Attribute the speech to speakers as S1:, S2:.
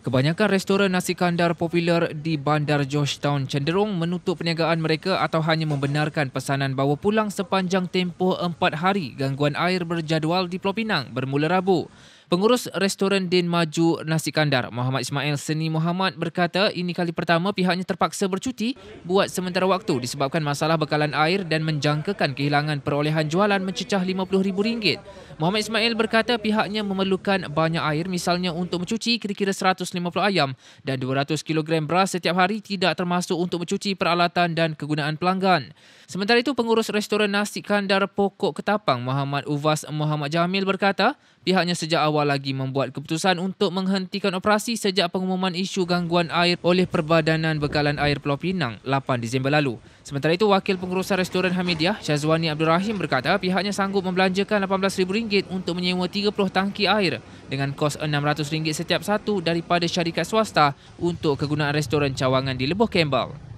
S1: Kebanyakan restoran nasi kandar popular di Bandar Georgetown cenderung menutup perniagaan mereka atau hanya membenarkan pesanan bawa pulang sepanjang tempoh empat hari gangguan air berjadual di Pulau Pinang bermula Rabu. Pengurus restoran Din Maju Nasi Kandar, Muhammad Ismail Seni Muhammad berkata ini kali pertama pihaknya terpaksa bercuti buat sementara waktu disebabkan masalah bekalan air dan menjangkakan kehilangan perolehan jualan mencecah RM50,000. Muhammad Ismail berkata pihaknya memerlukan banyak air misalnya untuk mencuci kira-kira 150 ayam dan 200 kg beras setiap hari tidak termasuk untuk mencuci peralatan dan kegunaan pelanggan. Sementara itu, pengurus restoran Nasi Kandar Pokok Ketapang Muhammad Uvas Muhammad Jamil berkata pihaknya sejak awal lagi membuat keputusan untuk menghentikan operasi sejak pengumuman isu gangguan air oleh Perbadanan Bekalan Air Pulau Pinang 8 Disember lalu. Sementara itu, Wakil Pengurusan Restoran Hamidiah, Syazwani Abdul Rahim berkata pihaknya sanggup membelanjakan RM18,000 untuk menyewa 30 tangki air dengan kos RM600 setiap satu daripada syarikat swasta untuk kegunaan restoran cawangan di Lebuh Campbell.